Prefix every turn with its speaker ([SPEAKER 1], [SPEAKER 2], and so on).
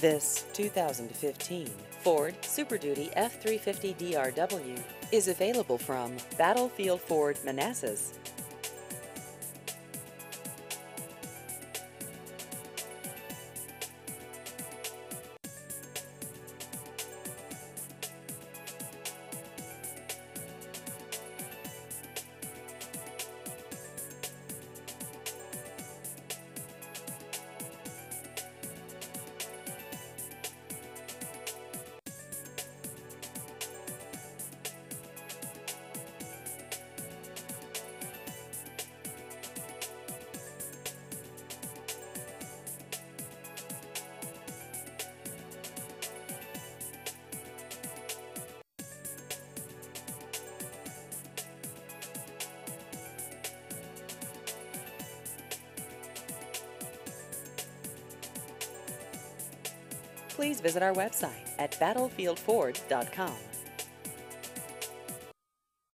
[SPEAKER 1] This 2015 Ford Super Duty F350 DRW is available from Battlefield Ford Manassas. Please visit our website at battlefieldford.com.